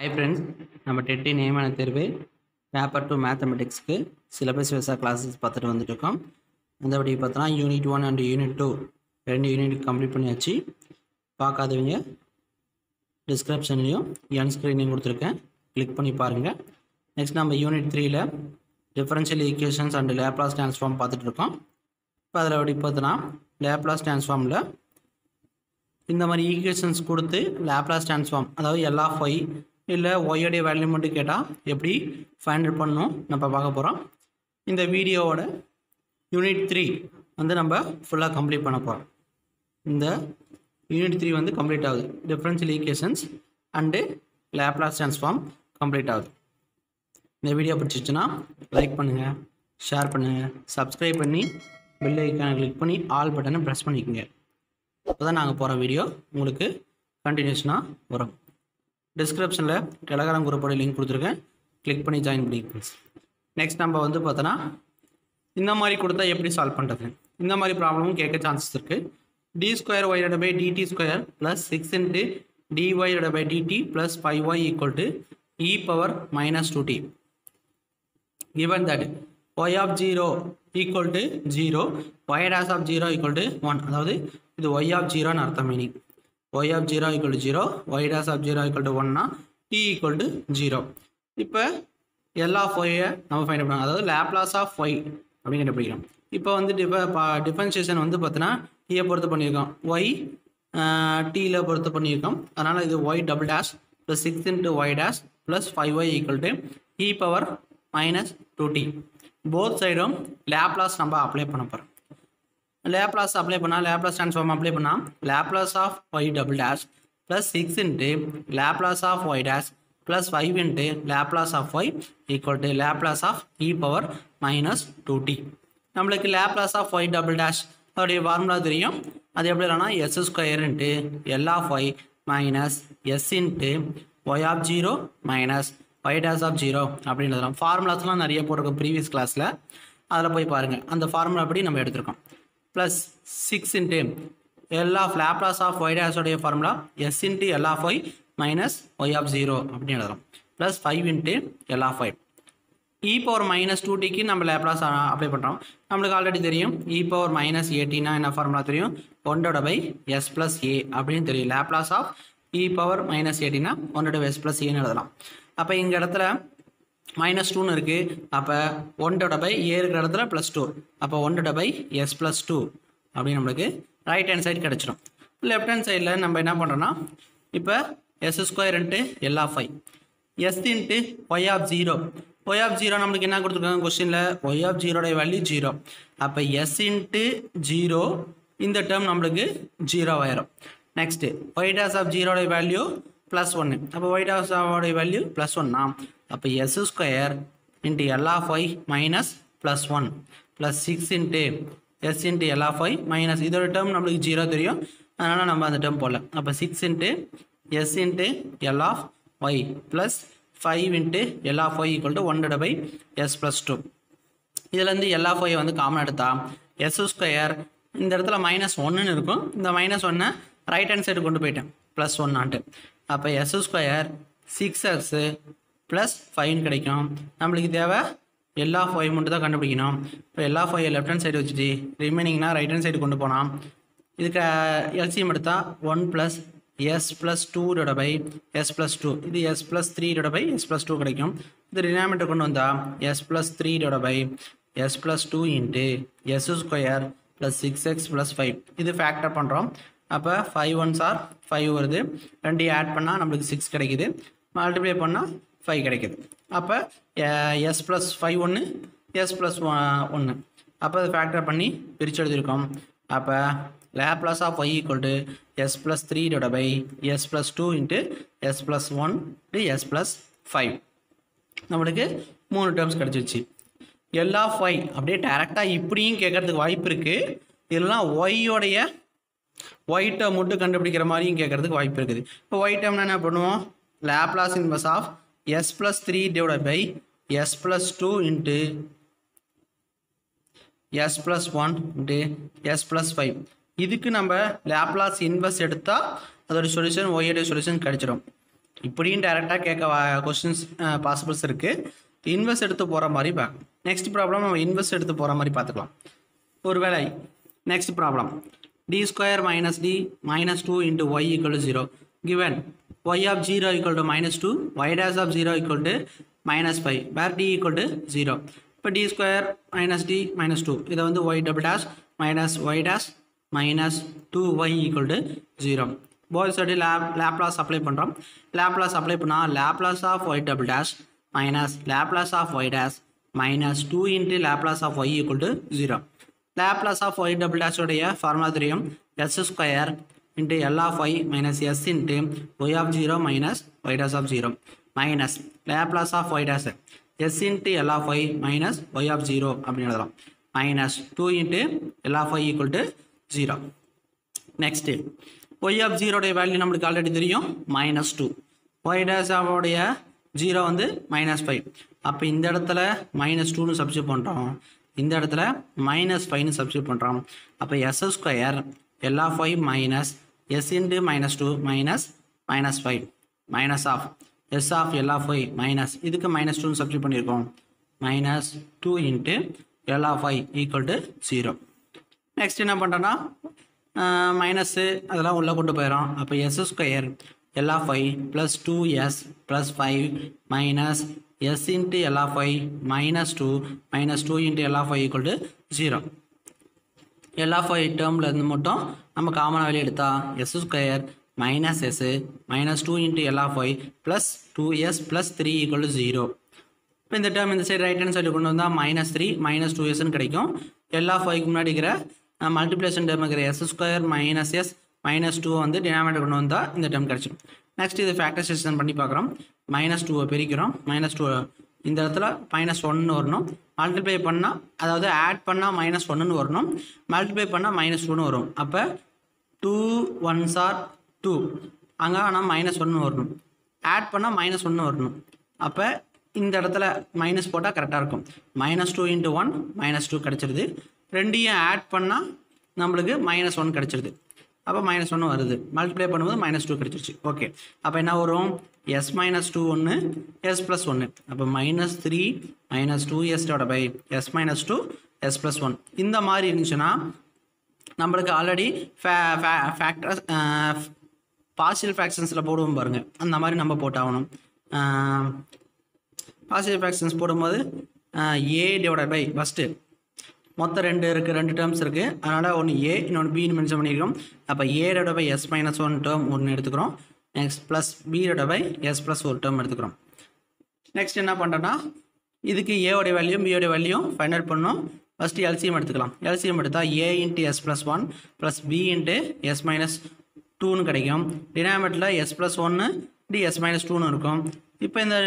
Hi friends நம்ம Teddy நியமன தேர்வு பேப்பர் டூ மேத்தமெட்டிக்ஸ்க்கு சிலபஸ் வைஸாக கிளாஸஸ் பார்த்துட்டு வந்துட்டு இருக்கோம் அந்தபடி பார்த்தோன்னா unit one and unit two ரெண்டு யூனிட் கம்ப்ளீட் பண்ணியாச்சு. பார்க்காதவங்க டிஸ்கிரிப்ஷன்லேயும் என் ஸ்க்ரீனையும் கொடுத்துருக்கேன். கிளிக் பண்ணி பாருங்கள் நெக்ஸ்ட் நம்ம யூனிட் த்ரீயில் differential equations and Laplace transform பார்த்துட்ருக்கோம் இப்போ அதில் எப்படி பார்த்தோன்னா லேப்லாஸ் ட்ரான்ஸ்ஃபார்மில் இந்த மாதிரி ஈக்குவேஷன்ஸ் கொடுத்து லேப்லாஸ் ட்ரான்ஸ்ஃபார்ம் அதாவது எல்லா ஒய் இல்லை ஒய்யோடைய வேல்யூ மட்டும் கேட்டால் எப்படி ஃபைண்ட் பண்ணணும் நம்ம பார்க்க போகிறோம் இந்த வீடியோவோட யூனிட் த்ரீ வந்து நம்ம ஃபுல்லாக கம்ப்ளீட் பண்ண போகிறோம் இந்த யூனிட் த்ரீ வந்து கம்ப்ளீட் ஆகுது. Differential equations and Laplace transform complete ஆகுது. இந்த வீடியோ பிடிச்சிச்சுன்னா லைக் பண்ணுங்கள் ஷேர் பண்ணுங்கள் சப்ஸ்கிரைப் பண்ணி பெல் ஐக்கானை கிளிக் பண்ணி ஆல் பட்டனை ப்ரெஸ் பண்ணிக்கோங்க. அப்போ தான் நாங்கள் போகிற வீடியோ உங்களுக்கு கண்டினியூஷனாக வரும். டிஸ்கிரிப்ஷனில் டெலகிராம் குரூப்போட லிங்க் கொடுத்துருக்கேன். கிளிக் பண்ணி ஜாயின் பண்ணிக்கோங்க ப்ளீஸ் நெக்ஸ்ட் நம்ம வந்து பார்த்தோன்னா இந்த மாதிரி கொடுத்தா எப்படி சால்வ் பண்ணுறது இந்த மாதிரி ப்ராப்ளமும் கேட்க சான்சஸ் இருக்குது d square y by d t square plus six into d y by d t plus five y equal to e power minus two t given that y of 0 equal to 0 y dash of 0 equal to 1 அதாவது இது y of 0 அர்த்தம் meaning y of 0 equal to 0 y dash of 0 equal to 1 னா t equal to 0 இப்போ எல்லா ஒய்யை நம்ம find பண்ணலாம். அதாவது லேப்லாஸ் ஆஃப் ஒய் அப்படின்னு கண்டுபிடிக்கிறோம். இப்போ வந்து டிஃப டிஃபரன்ஷியேஷன் வந்து பார்த்தீங்கன்னா டீயை e பொறுத்து பண்ணியிருக்கோம். ஒய் டீயில் பொறுத்து பண்ணியிருக்கோம். அதனால் இது y double dash plus six into y dash plus five y equal to e power minus two t both சைடும் லேப்லாஸ் நம்ம அப்ளை பண்ண போகிறோம் லேப்லாஸ் அப்ளை பண்ணால் லேப்லாஸ் ட்ரான்ஸ்ஃபார்ம் அப்ளை பண்ணால் Laplace of y double dash plus six into Laplace of y dash plus five into Laplace of y equal to Laplace of e power minus two t நம்மளுக்கு Laplace of y double dash அதோடைய formula தெரியும். அது எப்படி இல்லைனா s square into L of y minus s into y of zero minus y dash of zero அப்படின்னு ஃபார்முலாஸ்லாம் நிறைய போட்டிருக்கோம் ப்ரீவியஸ் கிளாஸில் அதில் போய் பாருங்கள் அந்த ஃபார்முலா படி நம்ம எடுத்திருக்கோம். Plus six into L of Laplace of y டேஸோடைய formula s into L of y minus y of zero அப்படின்னு எழுதுறோம் plus five into L of y e power minus two டிக்கு நம்ம லேப்லாஸ் அப்ளை பண்ணுறோம் நம்மளுக்கு already தெரியும். இ power minus ஏட்டினா என்ன formula தெரியும்? ஒன்றோட பை எஸ் ப்ளஸ் ஏ அப்படின்னு தெரியும். Laplace of e power minus ஏட்டினா ஒன்றோட எஸ் ப்ளஸ் ஏன்னு எழுதலாம். அப்போ இங்கே இடத்துல மைனஸ் டூன்னு இருக்குது அப்போ ஒன்றோட பை ஏ இருக்கிற இடத்துல ப்ளஸ் டூ அப்போ ஒன்றோட பை எஸ் ப்ளஸ் டூ அப்படின்னு நம்மளுக்கு ரைட் ஹேண்ட் சைடு கிடச்சிடும் லெஃப்ட் ஹேண்ட் சைடில் நம்ம என்ன பண்ணுறோன்னா இப்போ s square into L of five s into y of zero y of zero நம்மளுக்கு என்ன கொடுத்துருக்காங்க கொஸ்டினில் ஒய் ஆஃப் ஜீரோடைய வேல்யூ ஜீரோ அப்போ எஸ் இன்ட்டு ஜீரோ இந்த டேர்ம் நம்மளுக்கு ஜீரோ ஆயிரும். நெக்ஸ்ட்டு ஒய் டேஸ் ஆஃப் ஜீரோடைய வேல்யூ ப்ளஸ் ஒன்று அப்போ ஒயிட் ஹவுஸ் ஆவோடைய வேல்யூ ப்ளஸ் ஒன்னா அப்போ s square into L of y minus plus one plus six into s into L of y minus இதோட டேர்ம் நம்மளுக்கு ஜீரோ தெரியும். அதனால் நம்ம அந்த டேர்ம் போடல அப்போ six into s into L of y plus five into L of y equal to one by s plus two இதுலேருந்து L of Y வந்து காமன் எடுத்தா எஸ் ஸ்கொயர் இந்த இடத்துல மைனஸ் ஒன்றுன்னு இருக்கும். இந்த மைனஸ் ஒன்னை ரைட் ஹேண்ட் சைடு கொண்டு போயிட்டேன். ப்ளஸ் ஒன்னான்ட்டு அப்போ s square six x plus ஃபைவ்னு கிடைக்கும். நம்மளுக்கு தேவை எல்லா ஃபைவ் மட்டும் தான் கண்டுபிடிக்கணும். இப்போ எல்லா ஃபைவ் லெஃப்ட் ஹேண்ட் சைடு வச்சுட்டு ரிமைனிங்னா ரைட் ஹேண்ட் சைடு கொண்டு போனால் இதுக்கு எல்சிஎம் எடுத்தால் one plus s plus two டோட by S plus two இது எஸ் ப்ளஸ் த்ரீ டோட பை எஸ் ப்ளஸ் டூ கிடைக்கும். இது ரினாமீட்டர் கொண்டு வந்தால் S plus three டோட by s plus two into s square plus six x plus five இது factor பண்ணுறோம் அப்போ five once or five வருது. ரெண்டையும் ஆட் பண்ணால் நம்மளுக்கு சிக்ஸ் கிடைக்குது. மல்டிப்ளை பண்ணால் ஃபைவ் கிடைக்குது. அப்போ எஸ் ப்ளஸ் ஃபைவ் ஒன்று எஸ் ப்ளஸ் ஒன்று அப்போ அதை ஃபேக்டர் பண்ணி பிரித்து எழுதியிருக்கோம். அப்போ Laplace of y equal to s plus three டோட by s plus two into s plus one to s plus five நம்மளுக்கு மூணு டேர்ம்ஸ் கிடச்சிருச்சு. எல்லா ஃபைவ் அப்படியே டேரெக்டாக இப்படியும் கேட்கறதுக்கு வாய்ப்பு இருக்குது இதெல்லாம் ஒய்யோடைய ஒய் டேர்ம் மட்டும் கண்டுபிடிக்கிற மாதிரியும் கேட்கறதுக்கு வாய்ப்பு இருக்குது. இப்போ ஒய் டேர்ம்னா என்ன பண்ணுவோம்? Laplace inverse of s plus three divide by s plus two into s plus one into s plus five இதுக்கு நம்ம லேப்லாஸ் இன்வெஸ்ட் எடுத்தால் அதோட சொல்யூஷன் ஒய்யோடைய சொல்யூஷன் கிடச்சிடும் இப்படியும் டேரெக்டாக கேட்க கொஸ்டின்ஸ் பாசிபிள்ஸ் இருக்குது இன்வெஸ்ட் எடுத்து போகிற மாதிரி பார்க்கணும் நெக்ஸ்ட் ப்ராப்ளம் நம்ம இன்வெஸ்ட் எடுத்து போகிற மாதிரி பார்த்துக்கலாம். ஒருவேளை next problem d square minus d minus two into y equal to zero given y of zero equal to minus two y dash of zero equal to minus five where d equal to zero இப்போ d square minus d minus two இதை வந்து y double dash minus y dash minus two y equal to zero both side lab Laplace apply பண்ணுறோம் Laplace apply பண்ணால் Laplace of y double dash minus Laplace of y dash minus two into Laplace of y equal to zero Laplace of y double டேஷோடைய formula தெரியும். S square into L of y minus s into y of zero minus y dash of zero minus Laplace of y dash s into L of y minus y of zero அப்படின்னு எழுதலாம். Minus two into L of y equal to zero next y of ஜீரோடைய value நம்மளுக்கு already தெரியும். Minus two y dash ஆஃபோடைய zero வந்து minus five அப்போ இந்த இடத்துல minus டூன்னு சப்ஸ்டியூட் பண்ணுறோம் இந்த இடத்துல மைனஸ் ஃபைவ்னு சப்ஸ்டியூட் பண்ணுறோம் அப்போ s square L of y minus s into minus two minus minus five minus of s of L of y minus இதுக்கு மைனஸ் டூன்னு சப்ஸ்டியூட் பண்ணியிருக்கோம் minus two into L of y equal to zero next என்ன பண்ணுறோன்னா minus அதெல்லாம் உள்ளே கொண்டு போயிடும் அப்போ s square L of y plus two s plus five minus s into L of y minus two minus two into L of y equal to zero L of y டேர்மில் இருந்து மட்டும் நம்ம common வெளியே எடுத்தா s square minus s minus two into L of y plus two s plus three equal to zero இப்போ இந்த term இந்த side right hand side கொண்டு வந்தால் மைனஸ் த்ரீ மைனஸ் டூ எஸ்ன்னு கிடைக்கும். எல் ஆஃப் ஒய்க்கு முன்னாடி இருக்கிற மல்டிப்ளேஷன் டேர்ம் இருக்கிற s square minus s minus two வந்து டினாமேட்டர் கொண்டு வந்தால் இந்த டேர்ம் கிடச்சிடும். நெக்ஸ்ட் இது ஃபேக்டரைசேஷன் பண்ணி பார்க்குறோம். மைனஸ் டூவை பிரிக்கிறோம். மைனஸ் டூ இந்த இடத்துல மைனஸ் ஒன்று வரணும். மல்டிப்ளை பண்ணால் அதாவது ஆட் பண்ணால் மைனஸ் ஒன்றுன்னு வரணும். மல்டிப்ளை பண்ணால் மைனஸ் டூன்னு வரும். அப்போ டூ ஒன்ஸ் ஆர் டூ அங்கே ஆனால் மைனஸ் ஒன்று வரணும். ஆட் பண்ணால் மைனஸ் ஒன்று வரணும். அப்போ இந்த இடத்துல மைனஸ் போட்டால் கரெக்டாக இருக்கும். Minus two into one minus two கிடச்சிருது. ரெண்டையும் ஆட் பண்ணால் நம்மளுக்கு மைனஸ் ஒன் கிடச்சிருது. அப்போ மைனஸ் ஒன்று வருது. மல்டிப்ளை பண்ணும்போது மைனஸ் டூ கிடச்சிருச்சு. ஓகே அப்போ என்ன வரும்? எஸ் மைனஸ் டூ ஒன்று எஸ் ப்ளஸ் ஒன்று அப்போ minus three minus two எஸ்டோட by s minus two s plus one இந்த மாதிரி இருந்துச்சுன்னா நம்மளுக்கு ஆல்ரெடி ஃபே ஃபேக்டர்ஸ் பார்சியல் ஃப்ராக்ஷன்ஸில் போடுவோம் பாருங்கள் அந்த மாதிரி நம்ம போட்டாகணும். பாசிட்டிவ் ஃப்ராக்ஷன்ஸ் போடும்போது ஏ டிவைட் பை ஃபஸ்ட்டு மொத்தம் ரெண்டு இருக்குது ரெண்டு டேர்ம்ஸ் இருக்குது அதனால் ஒன்று ஏ இன்னொன்று பின்னு மென்ஷன் பண்ணியிருக்கோம் அப்போ a by s minus one term ஒன்று எடுத்துக்கிறோம். Next plus b by s plus ஒரு டேர்ம் எடுத்துக்கிறோம். நெக்ஸ்ட் என்ன பண்ணுறோன்னா இதுக்கு ஏவோடைய வேல்யூ பியோடைய வேல்யூ ஃபைண்ட் அவுட் பண்ணோம். ஃபஸ்ட்டு எல்சிஎம் எடுத்துக்கலாம். எல்சிஎம் எடுத்தால் a into s plus one plus b into s minus டூன்னு கிடைக்கும். டினாமேட்டரில் எஸ் ப்ளஸ் ஒன்று டி எஸ் மைனஸ் டூன்னு இருக்கும். இப்போ இந்த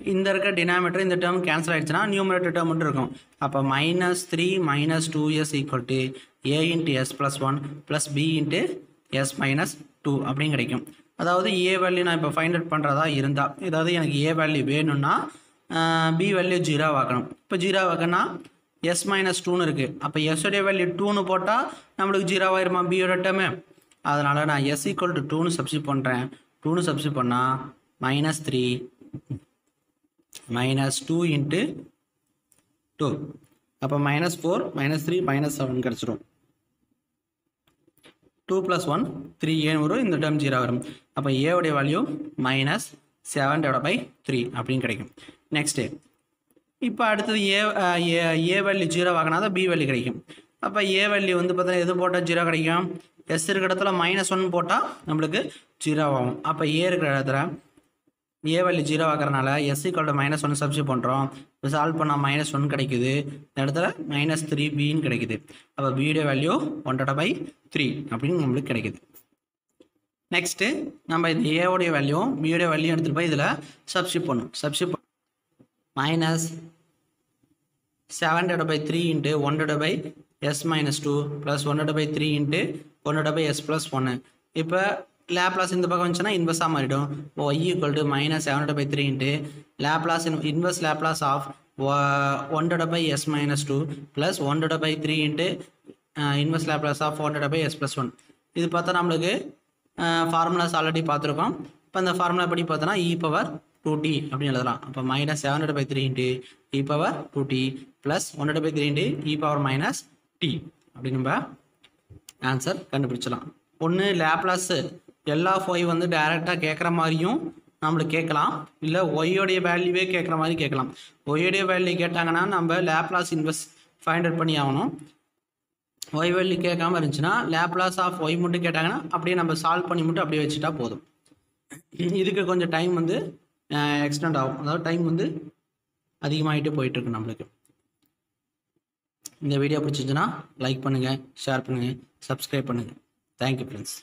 இந்த இருக்க டினாமேட்டர் இந்த டேர்ம் கேன்சல் ஆகிடுச்சுன்னா நியூமரேட்டர் டேர்ம் மட்டும் இருக்கும். அப்போ minus three minus two s equal to a into s plus one plus b into s minus two அப்படின்னு கிடைக்கும். அதாவது ஏ வேல்யூ நான் இப்போ ஃபைண்ட் அவுட் பண்ணுறதா இருந்தால் ஏதாவது எனக்கு ஏ வேல்யூ வேணும்னா பி வேல்யூ ஜீரோ ஆக்கணும் இப்போ ஜீரோ ஆக்கணும்னா எஸ் மைனஸ் டூன்னு இருக்குது அப்போ எஸ்ஸோடைய வேல்யூ டூன்னு போட்டால் நம்மளுக்கு ஜீரோ ஆயிருமா? பியோட டேமே அதனால் நான் எஸ் ஈக்குவல் டு டூன்னு சப்ஸ்டியூட் பண்ணுறேன் டூன்னு சப்ஸ்டியூட் பண்ணால் minus three minus two into two அப்போ minus four minus three minus seven கிடச்சிரும். டூ ப்ளஸ் ஒன் த்ரீ ஏன்னு வரும்? இந்த டேர்ம் ஜீரோ வரும். அப்போ ஏவுடைய value minus seven divide by three அப்படின்னு கிடைக்கும். நெக்ஸ்ட்டு இப்போ அடுத்தது ஏ ஏ ஏ வேல்யூ ஜீரோ ஆகினா தான் பி வேல்யூ கிடைக்கும். அப்போ ஏ வேல்யூ வந்து பார்த்தீங்கன்னா எது போட்டால் ஜீரோ கிடைக்கும்? எஸ் இருக்கிற இடத்துல மைனஸ் ஒன் போட்டால் நம்மளுக்கு ஜீரோ ஆகும். அப்போ ஏ இருக்கிற இடத்துல ஏ வேல்யூ ஜீரோ ஆகிறனால எஸ் மைனஸ் ஒன் சப்ஸ்டியூட் பண்ணுறோம் இப்போ சால்வ் பண்ணால் மைனஸ் ஒன் கிடைக்குது. இந்த இடத்துல மைனஸ் த்ரீ பின்னு கிடைக்குது. அப்போ பியுடைய வேல்யூ ஒன்றரை பை த்ரீ அப்படின்னு நம்மளுக்கு கிடைக்குது. நெக்ஸ்ட்டு நம்ம இந்த ஏவோடைய வேல்யூ பியுடைய வேல்யூ எடுத்துகிட்டு போய் இதில் சப்ஸ்டியூட் பண்ணும் substitute minus seven divide by three into one divide by s minus two plus one divide by three into one divide by s plus ஒன்று இப்போ லேப்லாஸ் இந்த பக்கம் வந்துச்சுன்னா இன்வெர்ஸாக மாறிடும். Y equal to minus seven by three into Laplace inverse Laplace of one divide by s minus two plus one divide by three into inverse Laplace of one divide by s plus one இது பார்த்தா நம்மளுக்கு formulas already பார்த்துருக்கோம். இப்போ அந்த formula படி பார்த்தோன்னா இ power two t அப்படின்னு எழுதலாம். அப்போ minus seven hundred by three into e power two t plus one hundred by three into e power minus t அப்படின்னு நம்ம ஆன்சர் கண்டுபிடிச்சலாம் ஒன்று லேப்லாஸு எல்லா ஒய் வந்து டைரெக்டாக கேட்குற மாதிரியும் நம்மளுக்கு கேட்கலாம். இல்லை ஒய்யோடைய வேல்யூவே கேட்குற மாதிரி கேட்கலாம். ஒய்யோடைய வேல்யூ கேட்டாங்கன்னா நம்ம லேப்லாஸ் இன்வெஸ்ட் ஃபைண்ட் அவுட் பண்ணி ஆகணும். ஒய் வேல்யூ கேட்காம இருந்துச்சுன்னா லேப்லாஸ் ஆஃப் ஒய் மட்டும் கேட்டாங்கன்னா அப்படியே நம்ம சால்வ் பண்ணி மட்டும் அப்படியே வச்சுட்டா போதும். இதுக்கு கொஞ்சம் டைம் வந்து எக்ஸ்டெண்ட் ஆகும். அதாவது டைம் வந்து அதிகமாகிட்டே போயிட்டுருக்கு நம்மளுக்கு. இந்த வீடியோ பிடிச்சிருந்துச்சுன்னா லைக் பண்ணுங்கள் ஷேர் பண்ணுங்கள் சப்ஸ்கிரைப் பண்ணுங்கள் தேங்க்யூ ஃப்ரெண்ட்ஸ்